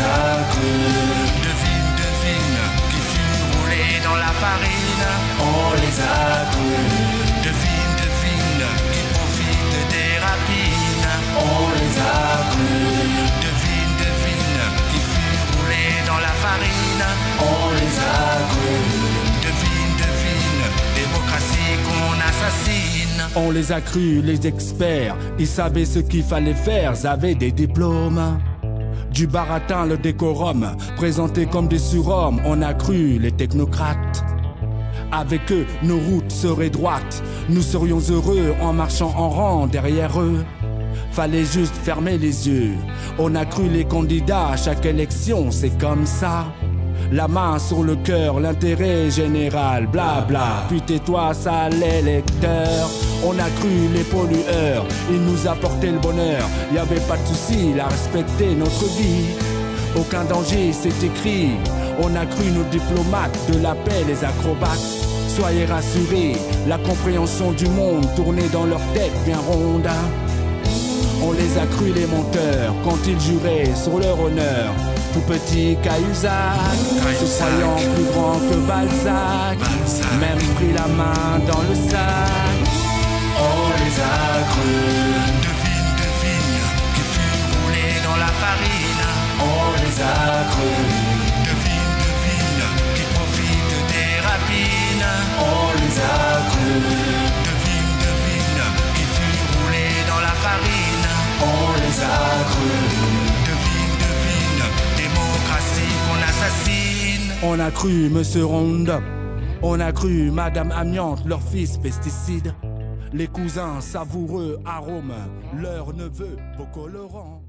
massacre. Devine, devine, qui fut roulé dans la farine. On les a crus. Devine, devine, qui profite des rapines. On les a crus. Devine, devine, qui fut roulé dans la farine. On les a crus. Devine, devine, démocratie qu'on assassine. On les a crus, les experts, ils savaient ce qu'il fallait faire, ils avaient des diplômes. Du baratin, le décorum, présenté comme des surhommes, on a cru les technocrates. Avec eux, nos routes seraient droites. Nous serions heureux en marchant en rang derrière eux. Fallait juste fermer les yeux. On a cru les candidats à chaque élection, c'est comme ça. La main sur le cœur, l'intérêt général, bla bla. Puis tais-toi, ça l'électeur. On a cru les pollueurs, ils nous apportaient le bonheur. Y avait pas de souci, il a respecté notre vie. Aucun danger, c'est écrit. On a cru nos diplomates, de la paix, les acrobates. Soyez rassurés, la compréhension du monde tournée dans leur tête bien ronde. On les a cru les menteurs quand ils juraient sur leur honneur. Tout petit Cahuzac, se croyant plus grand que Balzac, même pris la main dans le sac. On a cru Monsieur Roundup, on a cru Madame Amiante, leur fils pesticide. Les cousins savoureux arômes, leur neveu beau colorant.